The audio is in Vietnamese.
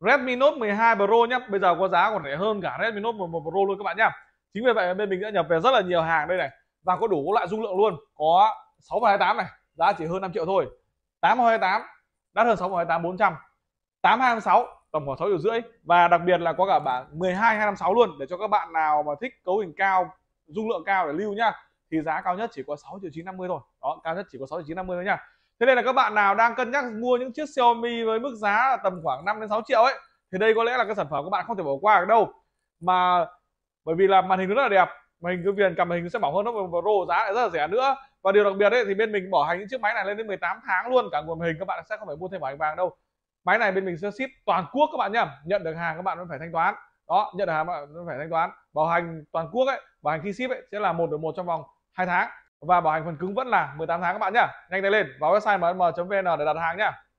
Redmi Note 12 Pro nhá. Bây giờ có giá còn rẻ hơn cả Redmi Note 11 Pro luôn các bạn nhá. Chính vì vậy bên mình đã nhập về rất là nhiều hàng đây này. Và có đủ loại dung lượng luôn. Có 628 này. Giá chỉ hơn 5 triệu thôi. 828 đắt hơn 628 400 826 tầm khoảng 6 triệu rưỡi. Và đặc biệt là có cả bản 12 256 luôn. Để cho các bạn nào mà thích cấu hình cao, dung lượng cao để lưu nhá, thì giá cao nhất chỉ có 6 triệu 950 thôi. Đó, cao nhất chỉ có 6 triệu 950 thôi nha thế nên là các bạn nào đang cân nhắc mua những chiếc Xiaomi với mức giá là tầm khoảng 5 đến 6 triệu ấy, thì đây có lẽ là cái sản phẩm các bạn không thể bỏ qua được đâu. Mà bởi vì là màn hình nó rất là đẹp, màn hình cứ viền cầm màn hình sẽ mỏng hơn, nó Pro giá lại rất là rẻ nữa. Và điều đặc biệt ấy, thì bên mình bỏ hành những chiếc máy này lên đến 18 tháng luôn, cả nguồn hình các bạn sẽ không phải mua thêm bảo hành vàng đâu. Máy này bên mình sẽ ship toàn quốc các bạn nhá, nhận được hàng các bạn vẫn phải thanh toán. Đó, nhận được hàng các bạn vẫn phải thanh toán. Bảo hành toàn quốc ấy, bảo hành khi ship ấy sẽ là một được một trong vòng 2 tháng và bảo hành phần cứng vẫn là 18 tháng các bạn nhá. Nhanh tay lên vào website mm.vn để đặt hàng nhá.